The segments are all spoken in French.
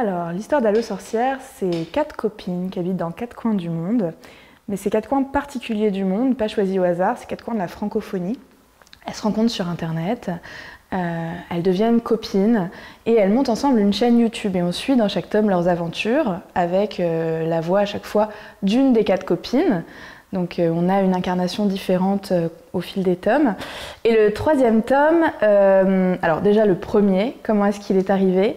Alors, l'histoire d'Allo Sorcière, c'est quatre copines qui habitent dans quatre coins du monde. Mais c'est quatre coins particuliers du monde, pas choisis au hasard, c'est quatre coins de la francophonie. Elles se rencontrent sur Internet, euh, elles deviennent copines et elles montent ensemble une chaîne YouTube. Et on suit dans chaque tome leurs aventures avec euh, la voix à chaque fois d'une des quatre copines. Donc euh, on a une incarnation différente au fil des tomes. Et le troisième tome, alors déjà le premier, comment est-ce qu'il est arrivé?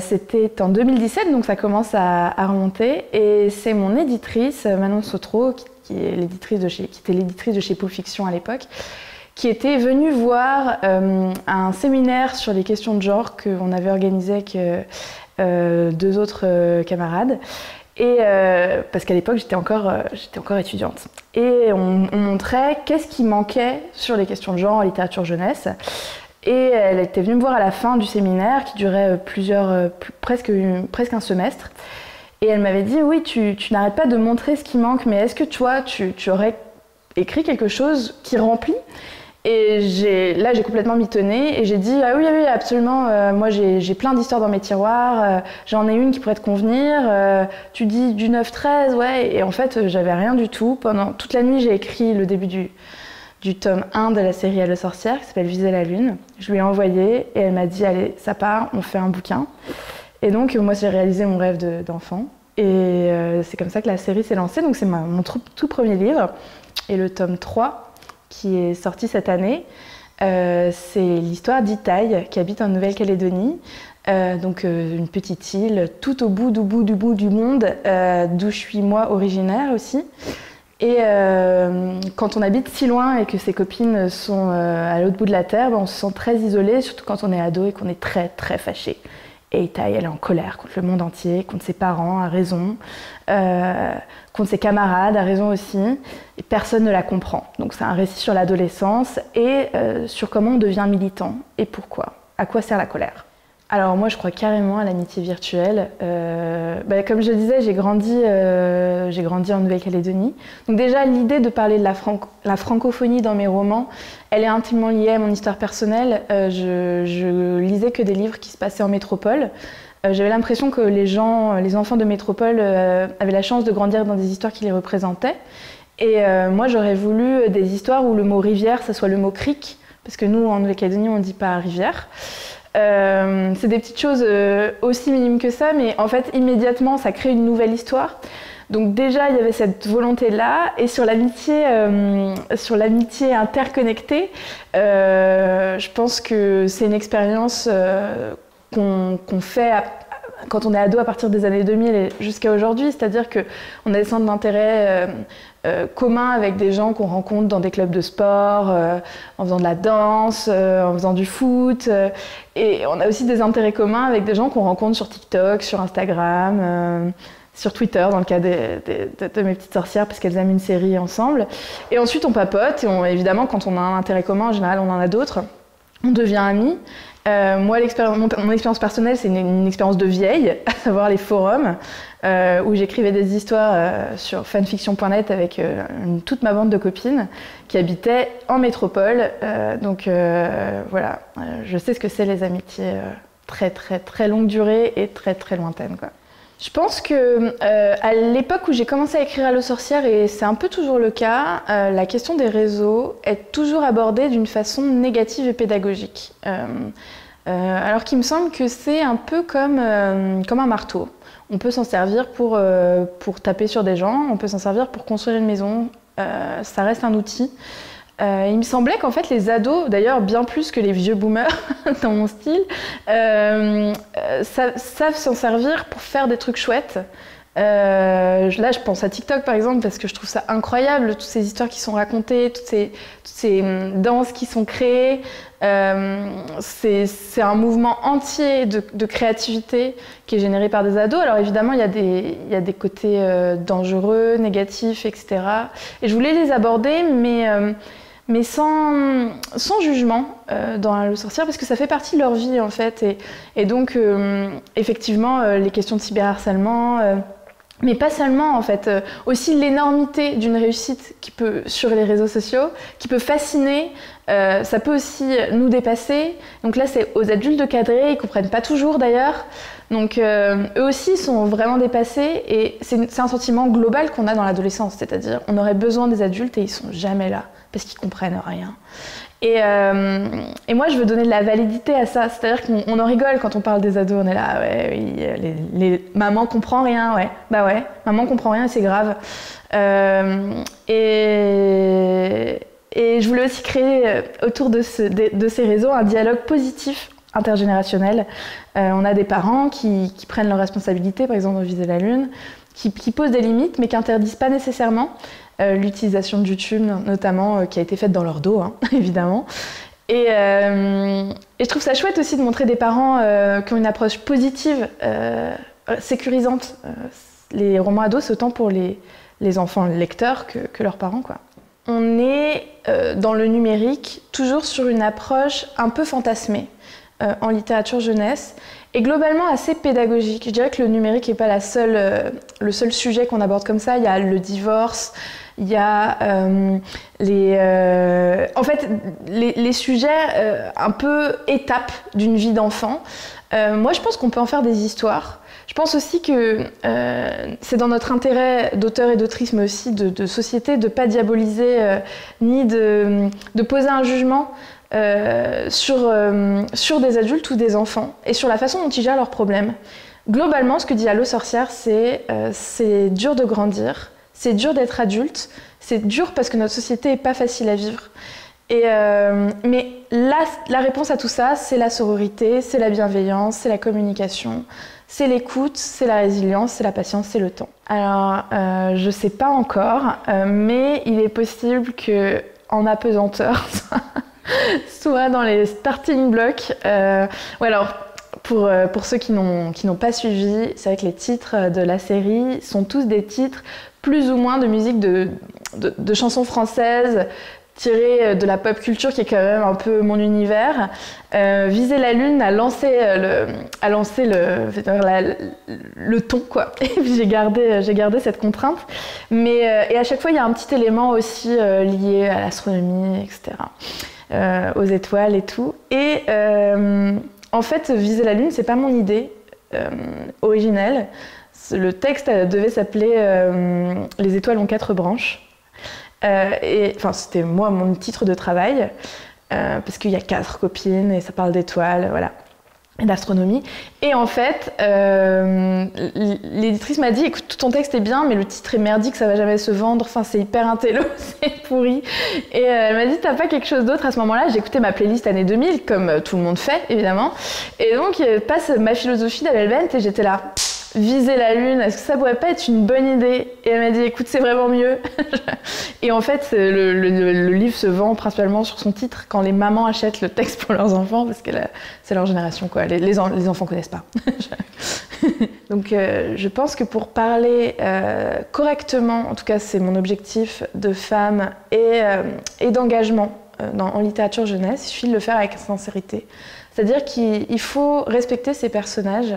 C'était en 2017, donc ça commence à, remonter. Et c'est mon éditrice, Manon Sotro, qui, est l'éditrice de chez, était l'éditrice de chez Pau Fiction à l'époque, qui était venu voir euh, un séminaire sur les questions de genre qu'on avait organisé avec euh, euh, deux autres camarades. Et parce qu'à l'époque, j'étais encore étudiante. Et on, montrait qu'est-ce qui manquait sur les questions de genre en littérature jeunesse. Et elle était venue me voir à la fin du séminaire qui durait plusieurs, presque, presque un semestre. Et elle m'avait dit Oui, tu, n'arrêtes pas de montrer ce qui manque, mais est-ce que toi, tu, tu aurais écrit quelque chose qui remplit? Et là, j'ai complètement mitonné et j'ai dit Ah oui, oui, absolument. Euh, moi, j'ai plein d'histoires dans mes tiroirs. Euh, j'en ai une qui pourrait te convenir. Euh, tu dis du 9-13, ouais. Et en fait, j'avais rien du tout. Pendant toute la nuit, j'ai écrit le début du, du tome 1 de la série Elle le sorcière qui s'appelle Viser la lune. Je lui ai envoyé et elle m'a dit Allez, ça part, on fait un bouquin. Et donc, moi, j'ai réalisé mon rêve d'enfant. et c'est comme ça que la série s'est lancée. Donc, c'est mon tout premier livre. Et le tome 3 qui est sorti cette année. Euh, c'est l'histoire d'Itaï qui habite en Nouvelle-Calédonie, euh, donc euh, une petite île tout au bout du bout du bout du monde, d'où je suis moi originaire aussi. Et quand on habite si loin et que ses copines sont à l'autre bout de la terre, ben, on se sent très isolé, surtout quand on est ado et qu'on est très très fâché. Et Itaï, elle est en colère contre le monde entier, contre ses parents, à raison, euh, contre ses camarades, à raison aussi. Et personne ne la comprend. Donc c'est un récit sur l'adolescence et euh, sur comment on devient militant et pourquoi. À quoi sert la colère? Alors moi je crois carrément à l'amitié virtuelle. Euh, bah, comme je disais, j'ai grandi, euh, j'ai grandi en Nouvelle-Calédonie. Donc déjà l'idée de parler de la, francophonie dans mes romans, elle est intimement liée à mon histoire personnelle. Euh, je, je, lisais que des livres qui se passaient en métropole. J'avais l'impression que les gens, les enfants de métropole avaient la chance de grandir dans des histoires qui les représentaient. Et moi j'aurais voulu des histoires où le mot rivière, ça soit le mot cric, parce que nous en Nouvelle-Calédonie on ne dit pas rivière. Euh, c'est des petites choses euh, aussi minimes que ça, mais en fait, immédiatement, ça crée une nouvelle histoire. Donc déjà, il y avait cette volonté-là. Et sur l'amitié, euh, interconnectée, je pense que c'est une expérience qu'on fait quand on est ado à partir des années 2000 et jusqu'à aujourd'hui. C'est-à-dire qu'on a des centres d'intérêt euh, commun avec des gens qu'on rencontre dans des clubs de sport, euh, en faisant de la danse, euh, en faisant du foot. et on a aussi des intérêts communs avec des gens qu'on rencontre sur TikTok, sur Instagram, sur Twitter, dans le cas de, mes petites sorcières, parce qu'elles aiment une série ensemble. Et ensuite, on papote. Et évidemment, quand on a un intérêt commun, en général, on en a d'autres. On devient amis. Euh, moi, mon, mon, expérience personnelle, c'est une, expérience de vieille, à savoir les forums, euh, où j'écrivais des histoires euh, sur fanfiction.net avec toute ma bande de copines qui habitaient en métropole. donc voilà, je sais ce que c'est les amitiés très très très longue durée et très très lointaines. Quoi. Je pense que à l'époque où j'ai commencé à écrire Allo sorcière, et c'est un peu toujours le cas, la question des réseaux est toujours abordée d'une façon négative et pédagogique. Euh, alors qu'il me semble que c'est un peu comme, euh, comme un marteau. On peut s'en servir pour, euh, pour taper sur des gens, on peut s'en servir pour construire une maison. ça reste un outil. Il me semblait qu'en fait les ados, d'ailleurs bien plus que les vieux boomers dans mon style, savent s'en servir pour faire des trucs chouettes. là, je pense à TikTok par exemple parce que je trouve ça incroyable, toutes ces histoires qui sont racontées, toutes ces, toutes hum, danses qui sont créées. Euh, c'est un mouvement entier de, créativité qui est généré par des ados. Alors évidemment, il y a des, côtés euh, dangereux, négatifs, etc. Et je voulais les aborder, mais, euh, mais sans, jugement dans la sorcière, parce que ça fait partie de leur vie en fait. Et, et donc, effectivement, les questions de cyberharcèlement mais pas seulement en fait, aussi l'énormité d'une réussite qui peut sur les réseaux sociaux, qui peut fasciner, euh, ça peut aussi nous dépasser. Donc là, c'est aux adultes de cadrer, ils comprennent pas toujours d'ailleurs. Donc eux aussi sont vraiment dépassés et c'est un sentiment global qu'on a dans l'adolescence, c'est-à-dire on aurait besoin des adultes et ils sont jamais là parce qu'ils comprennent rien. Et, euh, moi, je veux donner de la validité à ça. C'est-à-dire qu'on en rigole quand on parle des ados. On est là, ouais, oui, les, maman comprend rien, ouais. Bah ouais, maman comprend rien c'est grave. Euh, et, je voulais aussi créer euh, autour de, ces réseaux un dialogue positif intergénérationnel. Euh, on a des parents qui, prennent leurs responsabilités, par exemple, dans Viser la Lune, qui, posent des limites, mais qui interdisent pas nécessairement. Euh, l'utilisation de YouTube notamment, euh, qui a été faite dans leur dos, hein, évidemment. Euh, et, je trouve ça chouette aussi de montrer des parents qui ont une approche positive, sécurisante. les romans ados, c'est autant pour les, enfants lecteurs que, que, leurs parents. Quoi. On est dans le numérique toujours sur une approche un peu fantasmée en littérature jeunesse et globalement assez pédagogique. Je dirais que le numérique n'est pas seule, le seul sujet qu'on aborde comme ça. Il y a le divorce, il y a euh, les, euh, en fait, les, sujets euh, un peu étapes d'une vie d'enfant. moi, je pense qu'on peut en faire des histoires. Je pense aussi que c'est dans notre intérêt d'auteur et d'autrice, mais aussi de, société, de ne pas diaboliser ni de, poser un jugement sur, sur des adultes ou des enfants et sur la façon dont ils gèrent leurs problèmes. Globalement, ce que dit Allo Sorcière, c'est c'est dur de grandir, c'est dur d'être adulte, c'est dur parce que notre société n'est pas facile à vivre. Et euh, mais la, la, réponse à tout ça, c'est la sororité, c'est la bienveillance, c'est la communication, c'est l'écoute, c'est la résilience, c'est la patience, c'est le temps. Alors, euh, je sais pas encore, euh, mais il est possible que en apesanteur soit dans les starting blocks. ou alors, pour, pour ceux qui n'ont pas suivi, c'est vrai que les titres de la série sont tous des titres plus ou moins de musique de, de, chansons françaises tirées de la pop culture qui est quand même un peu mon univers. Euh, Viser la lune a lancé euh, le, a lancé le, le ton quoi. Et puis j'ai gardé, j'ai gardé cette contrainte. Mais euh, et à chaque fois il y a un petit élément aussi euh, lié à l'astronomie, etc. aux étoiles et tout. Et en fait, Viser la lune, c'est pas mon idée originelle le texte devait s'appeler euh, Les étoiles ont quatre branches. Euh, et enfin, c'était moi mon titre de travail euh, parce qu'il y a quatre copines et ça parle d'étoiles, voilà, d'astronomie. Et en fait, l'éditrice m'a dit "Écoute, ton texte est bien, mais le titre est merdique, ça va jamais se vendre. Enfin, c'est hyper intello, c'est pourri." Et elle m'a dit "T'as pas quelque chose d'autre à ce moment-là? J'écoutais ma playlist année 2000, comme tout le monde fait, évidemment. Et donc passe ma philosophie d'Abel Bent et j'étais là viser la lune, est-ce que ça pourrait pas être une bonne idée Et elle m'a dit, écoute, c'est vraiment mieux. et en fait, le, livre se vend principalement sur son titre quand les mamans achètent le texte pour leurs enfants, parce que c'est leur génération, quoi. Les, les, enfants connaissent pas. Donc, euh, je pense que pour parler euh, correctement, en tout cas, c'est mon objectif de femme et, euh, et d'engagement en littérature jeunesse, il suffit de le faire avec sincérité. C'est-à-dire qu'il faut respecter ces personnages.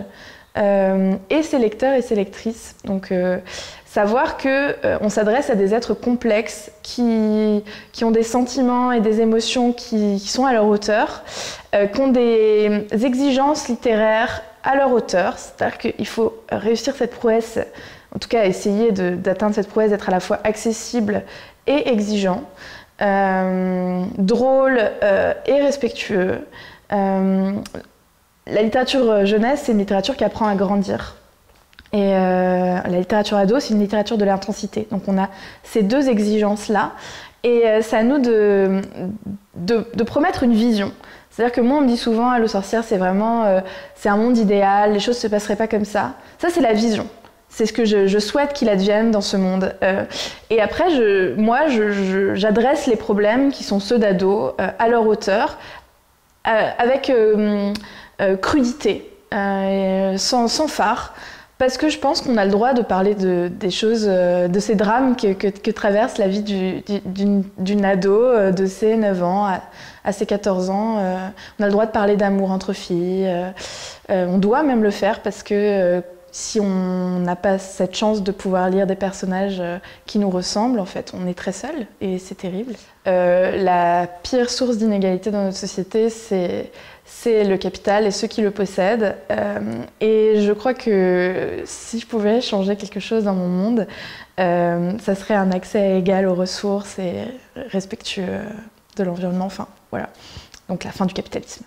Euh, et ses lecteurs et ses lectrices. Donc, euh, savoir que euh, on s'adresse à des êtres complexes qui, qui, ont des sentiments et des émotions qui, sont à leur hauteur, qui ont des exigences littéraires à leur hauteur. C'est-à-dire qu'il faut réussir cette prouesse, en tout cas essayer d'atteindre cette prouesse d'être à la fois accessible et exigeant, drôle et respectueux. La littérature euh, jeunesse, c'est une littérature qui apprend à grandir. Et euh, la littérature ado, c'est une littérature de l'intensité. Donc on a ces deux exigences-là. Et euh, c'est à nous de, de, promettre une vision. C'est-à-dire que moi, on me dit souvent, à Le Sorcière, c'est vraiment, c'est un monde idéal, les choses ne se passeraient pas comme ça. Ça, c'est la vision. C'est ce que je, souhaite qu'il advienne dans ce monde. et après, je, moi, j'adresse les problèmes qui sont ceux d'ados à leur hauteur, avec euh, crudité, euh, sans, phare, parce que je pense qu'on a le droit de parler de, des choses, euh, de ces drames que, que, traverse la vie d'une ado de ses 9 ans à, à ses 14 ans. on a le droit de parler d'amour entre filles. on doit même le faire parce que si on n'a pas cette chance de pouvoir lire des personnages qui nous ressemblent, en fait, on est très seul et c'est terrible. La pire source d'inégalité dans notre société, c'est c'est le capital et ceux qui le possèdent. Euh, et je crois que si je pouvais changer quelque chose dans mon monde, ça serait un accès égal aux ressources et respectueux de l'environnement. Voilà. Donc la fin du capitalisme.